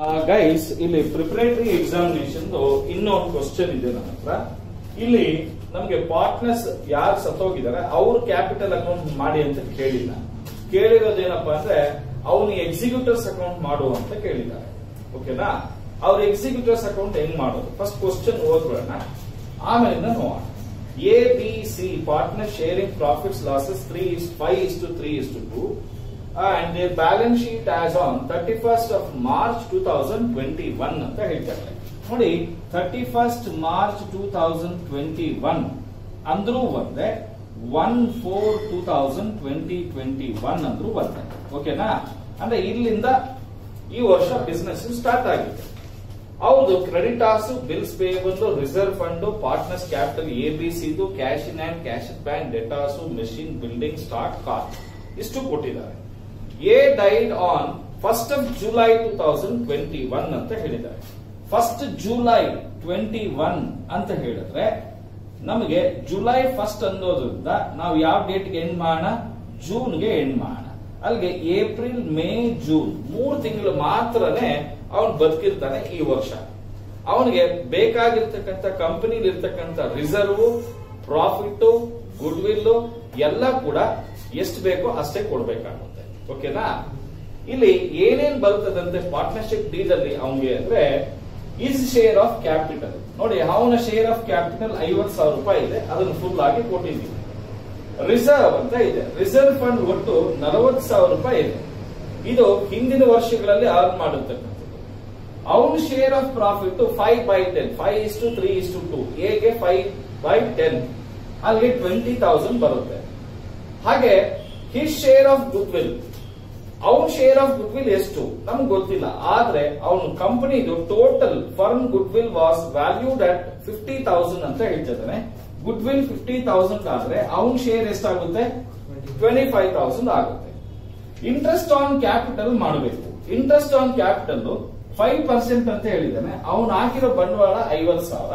Guys ಇಲ್ಲಿ preparatory examination ಇನ್ನೊಂದು question ಇದೆ ನನ್ನ ಹತ್ರ. ಇಲ್ಲಿ ನಮ್ಗೆ ಪಾರ್ಟ್ನರ್ಸ್ ಯಾರು ಸತ್ತೋಗಿದ್ದಾರೆ, ಅವ್ರ ಕ್ಯಾಪಿಟಲ್ ಅಕೌಂಟ್ ಮಾಡಿ ಅಂತ ಕೇಳಿಲ್ಲ. ಕೇಳಿರೋದೇನಪ್ಪ ಅಂದ್ರೆ, ಅವನು ಎಕ್ಸಿಕ್ಯೂಟರ್ಸ್ ಅಕೌಂಟ್ ಮಾಡು ಅಂತ ಕೇಳಿದ್ದಾರೆ. ಓಕೆನಾ ಅವ್ರ ಎಕ್ಸಿಕ್ಯೂಟರ್ಸ್ ಅಕೌಂಟ್ ಹೆಂಗ್ ಮಾಡೋದು? ಫಸ್ಟ್ ಕ್ವಶನ್ ಓದ್ಬಿಡೋಣ. ಆಮೇಲೆ ನೋಡೋಣ. A B C partner sharing profits losses three is five is to three is to two and balance sheet as on thirty first of March two thousand twenty one ಅಂತ ಹೇಳ್ತಾರೆ. ನೋಡಿ thirty first March two thousand twenty one ಅಂದ್ರೂ ಒಂದೇ one four two thousand twenty twenty one ಅಂದ್ರೂ ಒಂದೇ. ಓಕೆನಾ ಅಂದ್ರೆ ಇಲ್ಲಿಂದ ಈ ವರ್ಷ ಬಿಸ್ನೆಸ್ ಸ್ಟಾರ್ಟ್ ಆಗಿದೆ. ಹೌದು creditors bills payable reserve fund partners capital A B Siddu cash in hand cash bank debtors machine building stock car ಇಷ್ಟು ಕೊಟ್ಟಿದ್ದಾರೆ. A died on first of July two thousand twenty one ಅಂತ ಹೇಳಿದ್ದಾರೆ. First July twenty one ಅಂತ ಹೇಳಿದ್ರೆ, ನಮಗೆ July first ಅನ್ನೋದ್ರಿಂದ ನಾವು ಯಾವ ಡೇಟ್ಗೆ end ಮಾಡೋಣ? ಜೂನ್ಗೆ ಎಂಡ್ ಮಾಡೋಣ. ಅಲ್ಲಿಗೆ ಏಪ್ರಿಲ್, ಮೇ, ಜೂನ್ ಮೂರು ತಿಂಗಳು ಮಾತ್ರನೇ ಅವನು ಬದುಕಿರ್ತಾನೆ ಈ ವರ್ಷ. ಅವನಿಗೆ ಬೇಕಾಗಿರ್ತಕ್ಕಂಥ ಕಂಪನಿಲಿ ಇರ್ತಕ್ಕಂಥ ರಿಸರ್ವ್ ಪ್ರಾಫಿಟ್ ಗುಡ್ ಎಲ್ಲ ಕೂಡ ಎಷ್ಟು ಬೇಕೋ ಅಷ್ಟೇ ಕೊಡ್ಬೇಕಾಗುತ್ತೆ. ಓಕೆನಾ? ಇಲ್ಲಿ ಏನೇನ್ ಬರುತ್ತದಂತೆ ಪಾರ್ಟ್ನರ್ಶಿಪ್ ಡೀಲ್ ಅಲ್ಲಿ ಅವನಿಗೆ ಅಂದ್ರೆ ಈಸ್ ಶೇರ್ ಆಫ್ ಕ್ಯಾಪಿಟಲ್ ನೋಡಿ, ಅವನ ಶೇರ್ ಆಫ್ ಕ್ಯಾಪಿಟಲ್ ಐವತ್ತು ಸಾವಿರ ರೂಪಾಯಿ ಇದೆ, ಅದನ್ನು ಫುಲ್ ಆಗಿ ಕೊಟ್ಟಿದ್ದೀವಿ ರಿಸರ್ವ್ ಅಂತ ಇದೆ. ರಿಸರ್ವ್ ಫಂಡ್ ಒಟ್ಟು ನಲವತ್ತು ಸಾವಿರ ರೂಪಾಯಿ ಇದೆ. ಇದು ಹಿಂದಿನ ವರ್ಷಗಳಲ್ಲಿ ಅರ್ನ್ ಮಾಡಿರ್ತಕ್ಕಂಥದ್ದು. ಅವನ share of profit five by ten five is to three is to two ಎಗೆ ಫೈವ್ ಬೈ ಟೆನ್ ಅಲ್ಲಿಗೆ ಟ್ವೆಂಟಿ ತೌಸಂಡ್ ಬರುತ್ತೆ. ಹಾಗೆ his share of goodwill ಅವನ ಶೇರ್ ಆಫ್ ಗುಡ್ ವಿಲ್ ಎಷ್ಟು? ನಮ್ಗೆ ಗೊತ್ತಿಲ್ಲ. ಆದ್ರೆ ಅವನ ಕಂಪನಿದು total firm goodwill was valued at fifty thousand ಅಂತ ಹೇಳ್ತಿದ್ದಾನೆ ಗುಡ್ ವಿಲ್ ಫಿಫ್ಟಿ ತೌಸಂಡ್ ಆದ್ರೆ ಅವನ್ ಶೇರ್ ಎಷ್ಟಾಗುತ್ತೆ? ಟ್ವೆಂಟಿ ಫೈವ್ ತೌಸಂಡ್ ಆಗುತ್ತೆ. ಇಂಟ್ರೆಸ್ಟ್ ಆನ್ ಕ್ಯಾಪಿಟಲ್ ಮಾಡಬೇಕು. Interest on capital five percent ಅಂತ ಹೇಳಿದ್ದಾನೆ ಅವನ್ ಹಾಕಿರೋ ಬಂಡವಾಳ ಐವತ್ತು ಸಾವಿರ.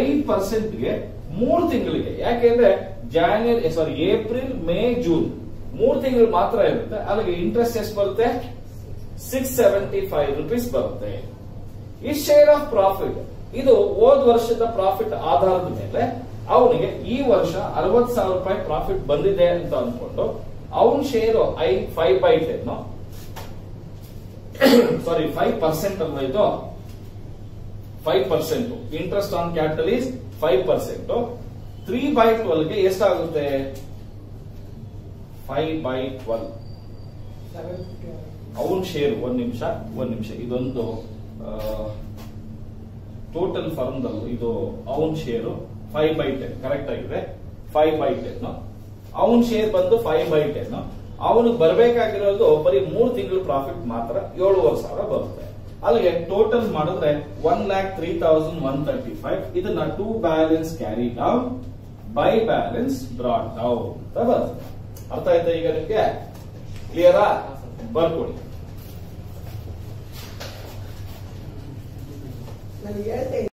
ಐದು ಪರ್ಸೆಂಟ್ಗೆ ಮೂರು ತಿಂಗಳಿಗೆ. ಯಾಕೆಂದ್ರೆ January sorry April May June ಮೂರು ತಿಂಗಳು ಮಾತ್ರ ಇರುತ್ತೆ ಅಲ್ಲಿಗೆ ಇಂಟ್ರೆಸ್ಟ್ ಎಷ್ಟು ಬರುತ್ತೆ? ಸಿಕ್ಸ್ ಸೆವೆಂಟಿ ಫೈವ್ ರುಪೀಸ್ ಬರುತ್ತೆ. ಈ ಶೇರ್ ಆಫ್ ಪ್ರಾಫಿಟ್ ಇದು ಹೋದ್ ವರ್ಷದ ಪ್ರಾಫಿಟ್ ಆಧಾರದ ಮೇಲೆ ಅವನಿಗೆ ಈ ವರ್ಷ ಅರವತ್ ಸಾವಿರ ರೂಪಾಯಿ ಪ್ರಾಫಿಟ್ ಬಂದಿದೆ ಅಂತ ಅನ್ಕೊಂಡು, ಅವನ್ share I five by ten sorry five percent ಅಲ್ವಾ ಇದು? Five percent interest on capital is five percent three by ಟ್ವೆಲ್ಗೆ ಎಷ್ಟಾಗುತ್ತೆ? ಫೈವ್ ಬೈ ಟ್ವೆಲ್ ಅವನ್ ಶೇರ್ ಒಂದ್ ನಿಮಿಷ ಒಂದ್ ನಿಮಿಷ ಇದೊಂದು ಟೋಟಲ್ ಫರ್ಮ್ದಲ್ಲೂ ಇದು ಅವನ್ share five by ten correct ಆಗಿದೆ? ಫೈವ್ ಬೈ ಟೆನ್ ಅವನ್ ಶೇರ್ ಬಂದು ಫೈವ್ ಬೈ ಟೆನ್ ಅವನಿಗೆ ಬರಬೇಕಾಗಿರೋದು ಬರೀ ಮೂರು ತಿಂಗಳು ಪ್ರಾಫಿಟ್ ಮಾತ್ರ ಏಳುವರೆ ಸಾವಿರ ಬರುತ್ತೆ. ಅಲ್ಲಿಗೆ ಟೋಟಲ್ ಮಾಡಿದ್ರೆ one lakh three thousand one thirty five ಇದನ್ನ to balance carry down by balance brought down ಅಂತ ಬರುತ್ತೆ. ಅರ್ಥ ಆಯ್ತಾ ಈಗ ನಿಮ್ಗೆ? ಕ್ಲಿಯರಾ ಬರ್ಕೊಡಿ ಹೇಳ್ತಾ